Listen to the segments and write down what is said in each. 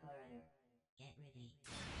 corridor. Get ready.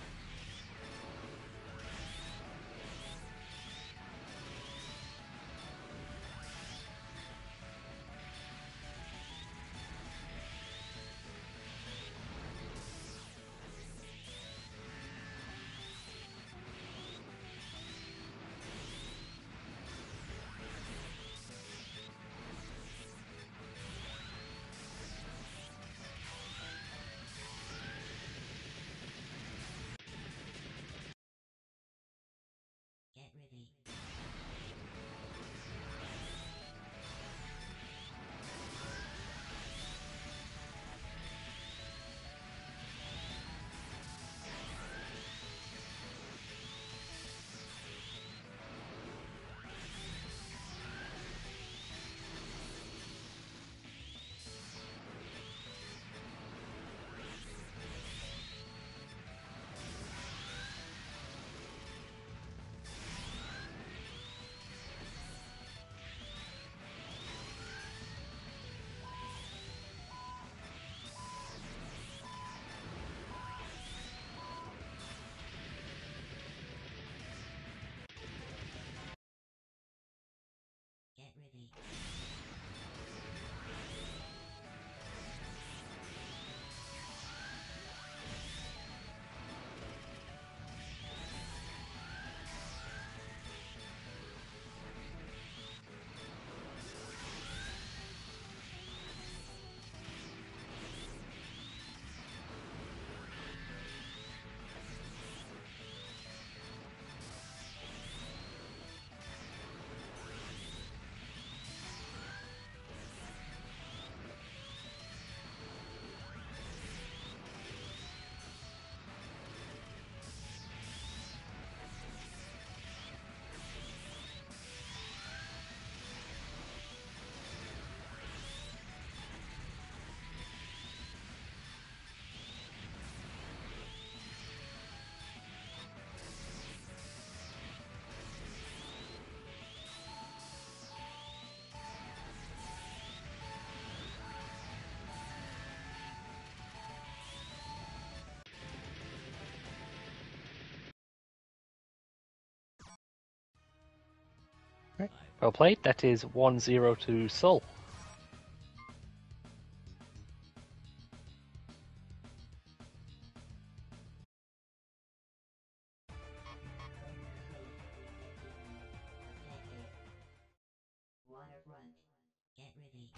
Well played. That is 1 0 to Soul. Pancake. Waterfront. Get ready.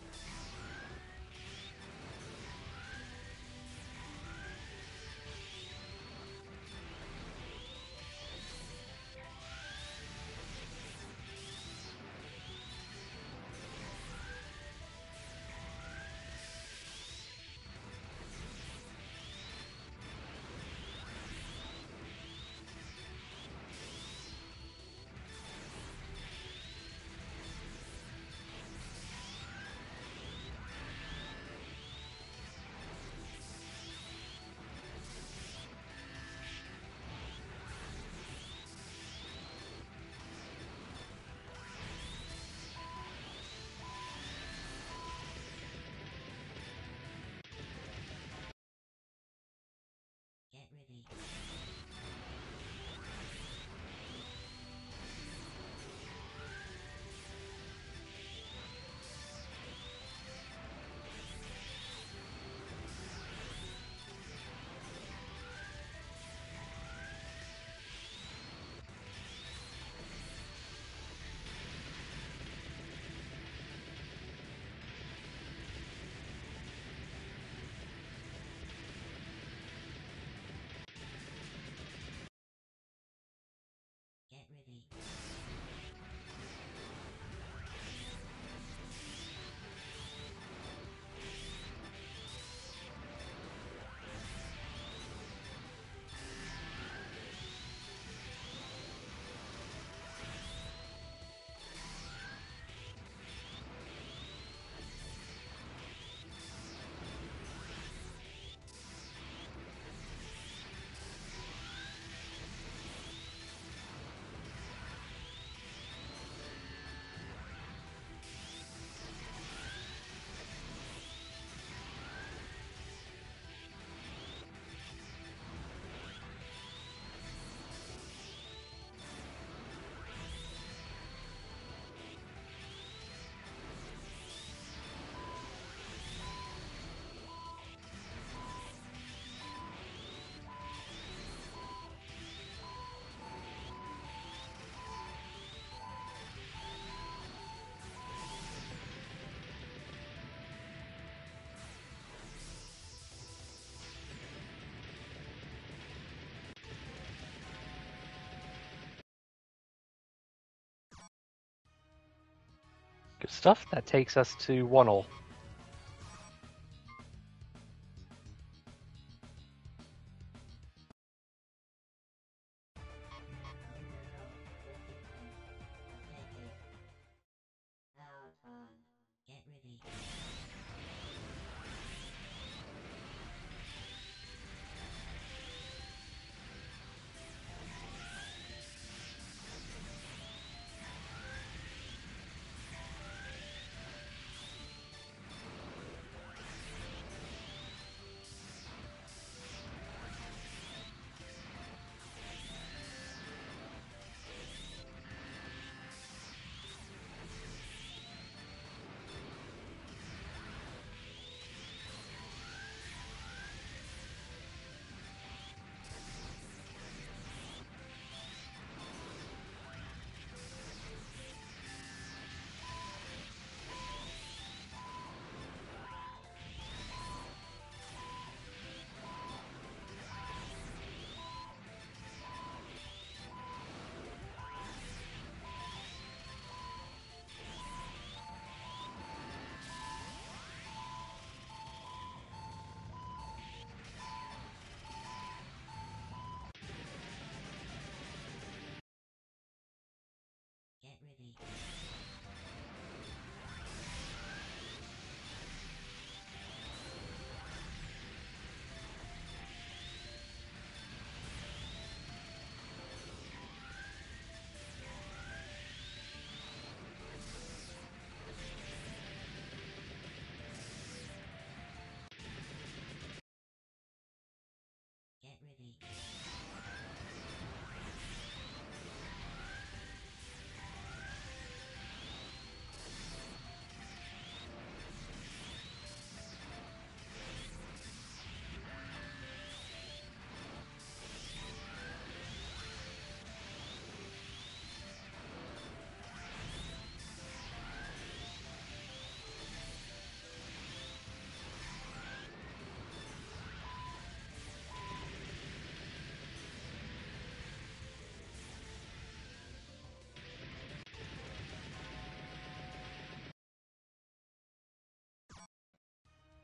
Stuff. That takes us to one all.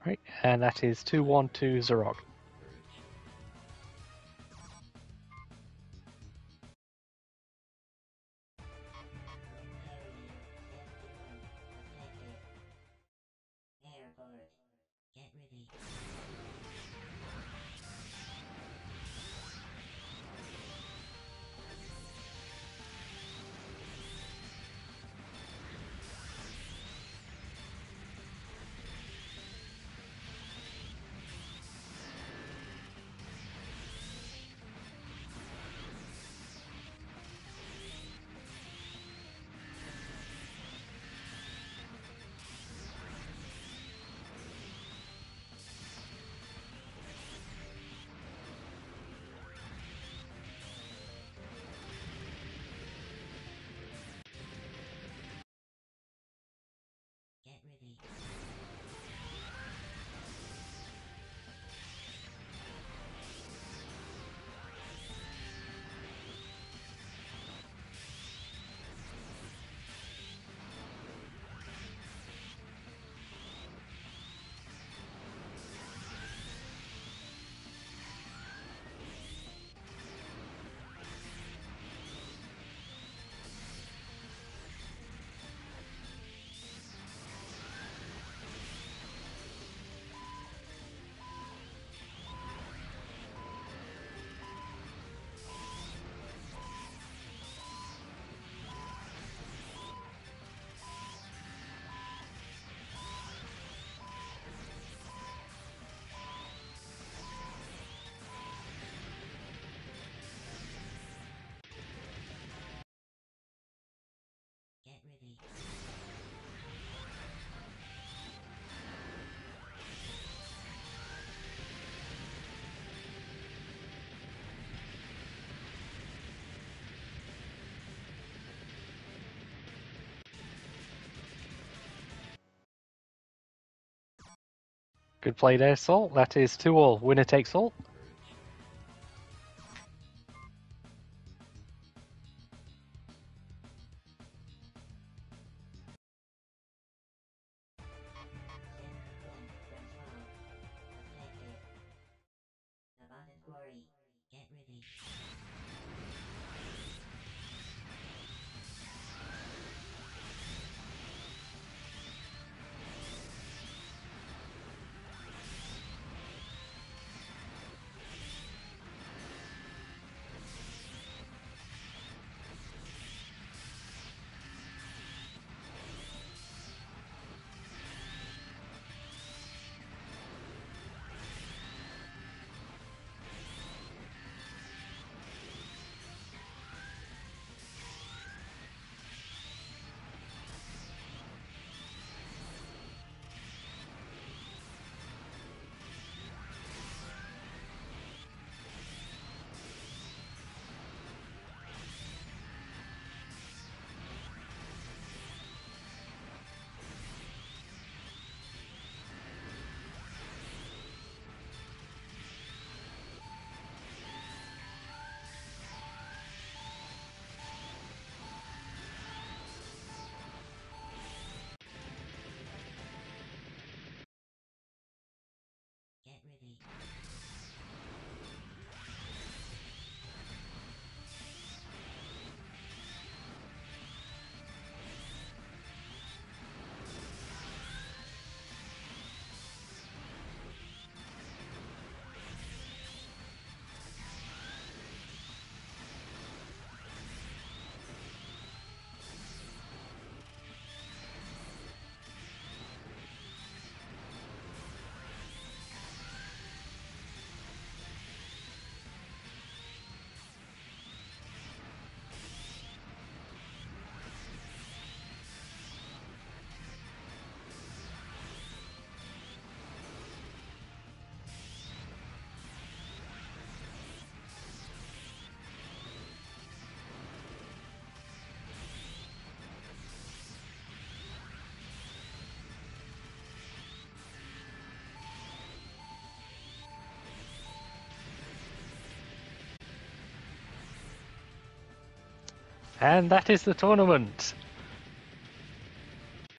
Right, and that is 2 1 Good play there, Soul. That is two all. Winner takes all. Get ready. And that is the tournament.